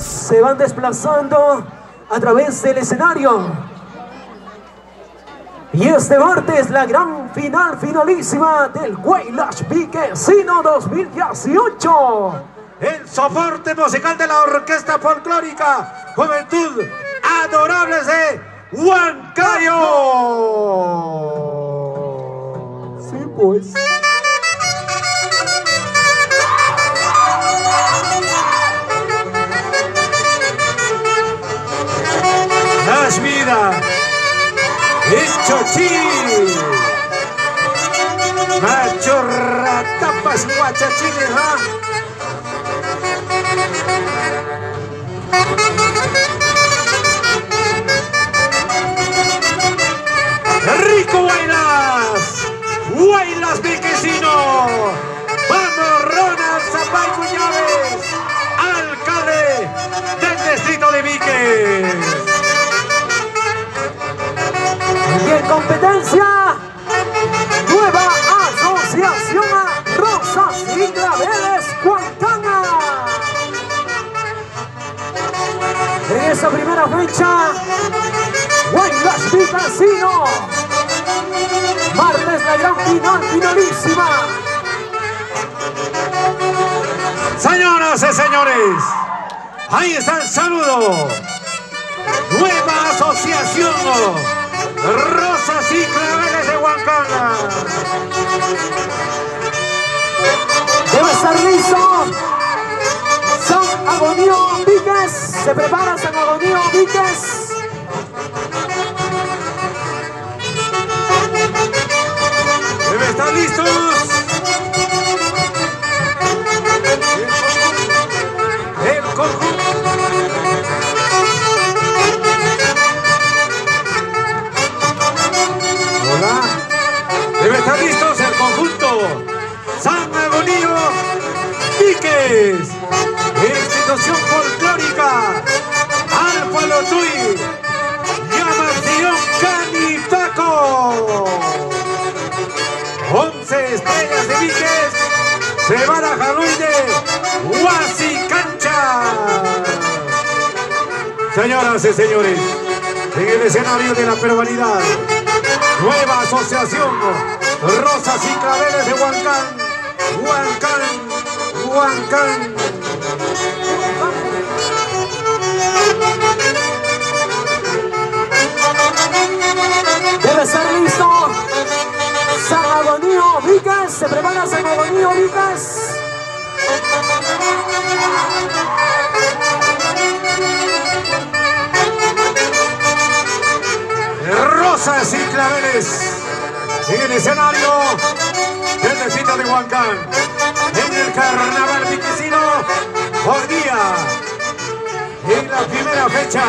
se van desplazando a través del escenario. Y este martes la gran final finalísima del Waylash Piquecino 2018. El soporte musical de la orquesta folclórica Juventud Adorables de Huancayo. Sí, pues. Casino. Martes la gran final finalísima. Señoras y señores, ahí está el saludo. Nueva asociación Rosas y Claveles de Huancana. Debe estar listo. San Agonio Víquez. Se prepara San Institución folclórica. Alfa Lotuy. Llamación Canipaco. 11 estrellas de Víquez se van a Jaloy de Huasicancha. Señoras y señores, en el escenario de la pervalidad, nueva asociación Rosas y Claveles de Huancán, Huancán, Huancán. Debe estar listo. San Agonio Víquez. Se prepara San Agonio Víquez. Rosas y Claveles en el escenario del distrito de Huancán. El carnaval viquecino, por día, en la primera fecha.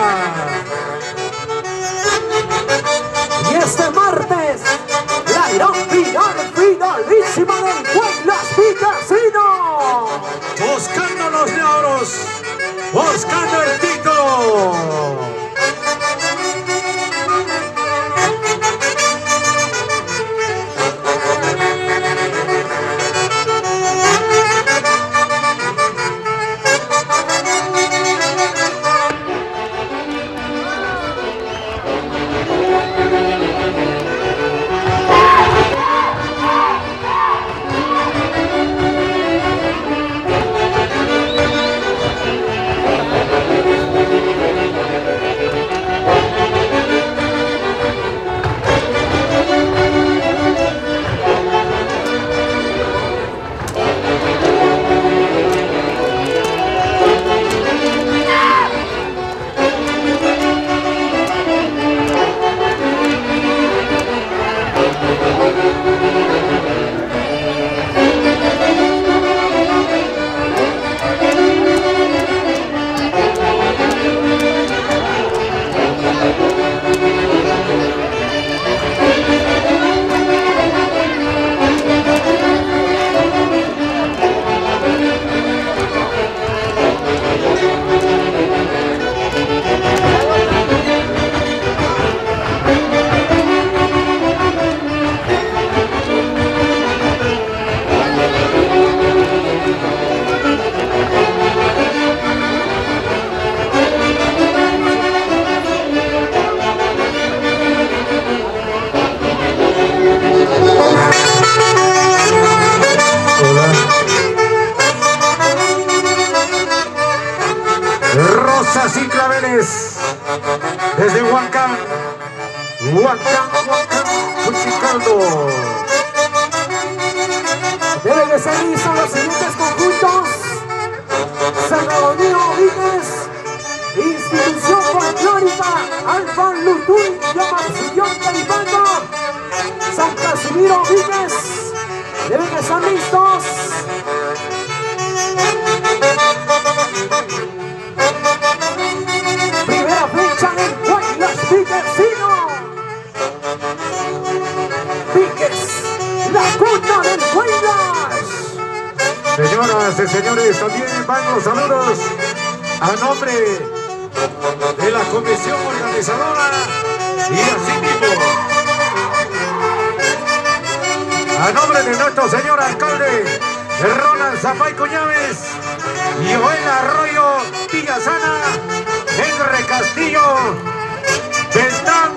Desde Huancán. Huancán, Huancán, Cuchicaldo. Deben de ser listos los siguientes conjuntos. Antonio Víquez, Institución Folclórica, Alfa Lutuy, Llamación Califano, San Casimiro Víquez, deben de estar listos. Señoras y señores, también van los saludos a nombre de la comisión organizadora y así mismo a nombre de nuestro señor alcalde Ronald Zapay Cuñaves y Arroyo Villasana, Henry Castillo, Beltrán,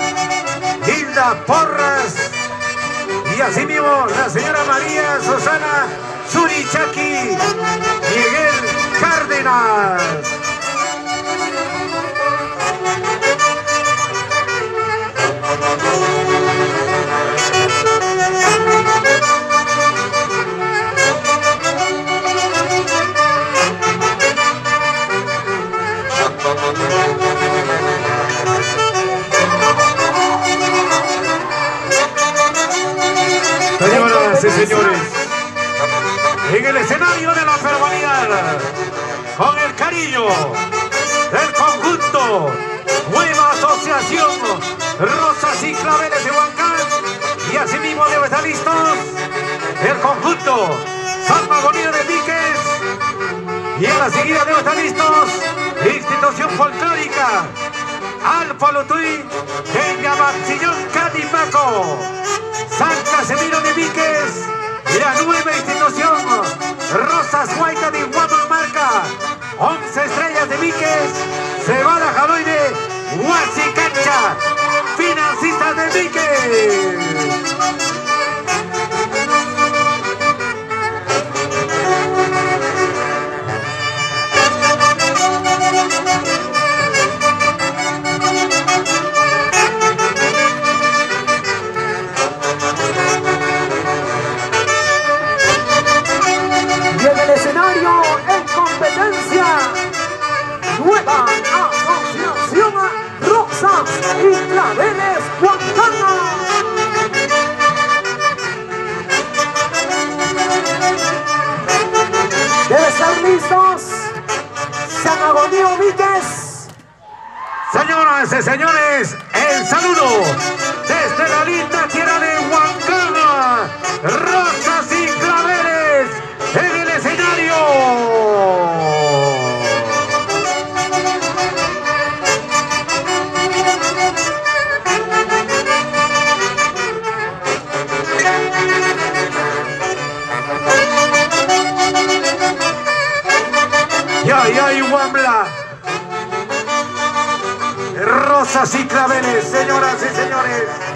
Hilda Porras y así mismo la señora María Susana Surichaki, Miguel Cárdenas. Y señores, en el escenario de la fervalidad, con el cariño del conjunto Nueva Asociación Rosas y Claveles de Huancán, y asimismo debe estar listos el conjunto San Magonía de Piques, y en la seguida debe estar listos Institución Folclórica Alfa Lutuy, Peñamaxillón Catipaco. San Casemiro de Víquez, la nueva institución, Rosas Huayca de Huamamarca, 11 estrellas de Víquez, Cebada Jaloide, Huasicancha, financistas de Víquez. Señores, el saludo desde la linda tierra de Huancana, Rosas y Claveles en el escenario. Ya, ya, y Huambla. Rosas y claveles, señoras y señores.